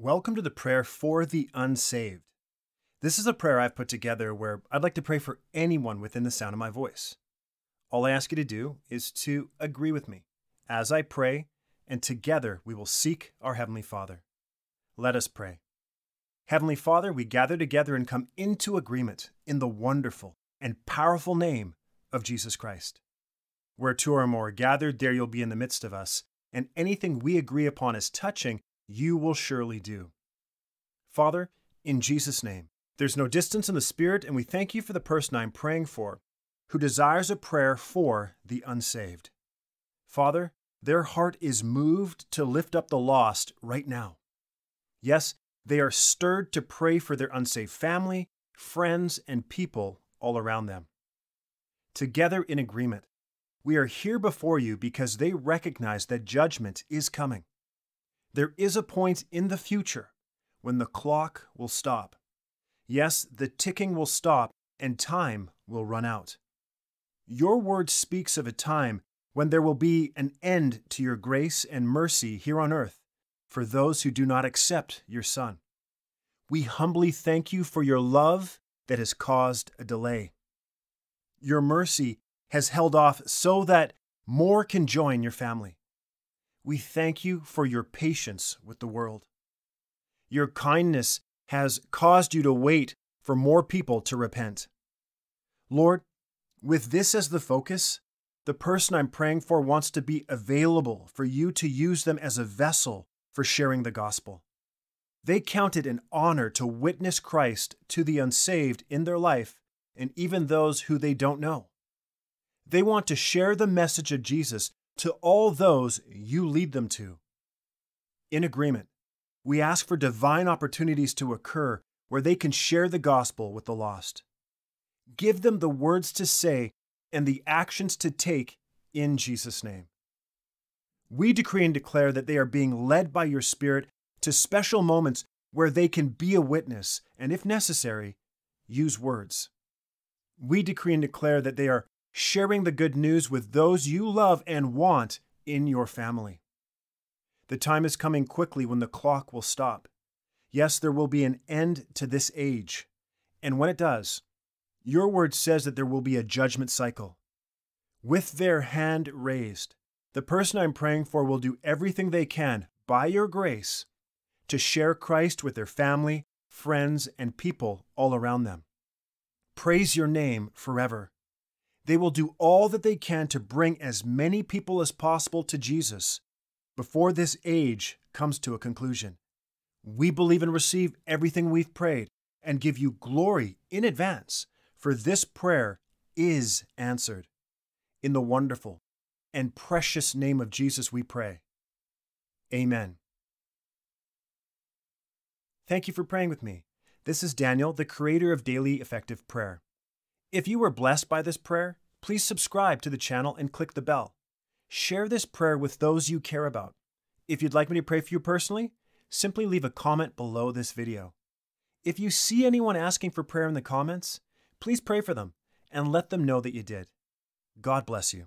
Welcome to the prayer for the unsaved. This is a prayer I've put together where I'd like to pray for anyone within the sound of my voice. All I ask you to do is to agree with me as I pray, and together we will seek our Heavenly Father. Let us pray. Heavenly Father, we gather together and come into agreement in the wonderful and powerful name of Jesus Christ. Where two or more are gathered, there you'll be in the midst of us, and anything we agree upon as touching you will surely do. Father, in Jesus' name, there's no distance in the Spirit, and we thank you for the person I'm praying for who desires a prayer for the unsaved. Father, their heart is moved to lift up the lost right now. Yes, they are stirred to pray for their unsaved family, friends, and people all around them. Together in agreement, we are here before you because they recognize that judgment is coming. There is a point in the future when the clock will stop. Yes, the ticking will stop and time will run out. Your word speaks of a time when there will be an end to your grace and mercy here on earth for those who do not accept your Son. We humbly thank you for your love that has caused a delay. Your mercy has held off so that more can join your family. We thank you for your patience with the world. Your kindness has caused you to wait for more people to repent. Lord, with this as the focus, the person I'm praying for wants to be available for you to use them as a vessel for sharing the gospel. They count it an honor to witness Christ to the unsaved in their life and even those who they don't know. They want to share the message of Jesus to all those you lead them to. In agreement, we ask for divine opportunities to occur where they can share the gospel with the lost. Give them the words to say and the actions to take in Jesus' name. We decree and declare that they are being led by your Spirit to special moments where they can be a witness and, if necessary, use words. We decree and declare that they are sharing the good news with those you love and want in your family. The time is coming quickly when the clock will stop. Yes, there will be an end to this age. And when it does, your word says that there will be a judgment cycle. With their hand raised, the person I'm praying for will do everything they can, by your grace, to share Christ with their family, friends, and people all around them. Praise your name forever. They will do all that they can to bring as many people as possible to Jesus before this age comes to a conclusion. We believe and receive everything we've prayed and give you glory in advance, for this prayer is answered. In the wonderful and precious name of Jesus, we pray. Amen. Thank you for praying with me. This is Daniel, the creator of Daily Effective Prayer. If you were blessed by this prayer, please subscribe to the channel and click the bell. Share this prayer with those you care about. If you'd like me to pray for you personally, simply leave a comment below this video. If you see anyone asking for prayer in the comments, please pray for them and let them know that you did. God bless you.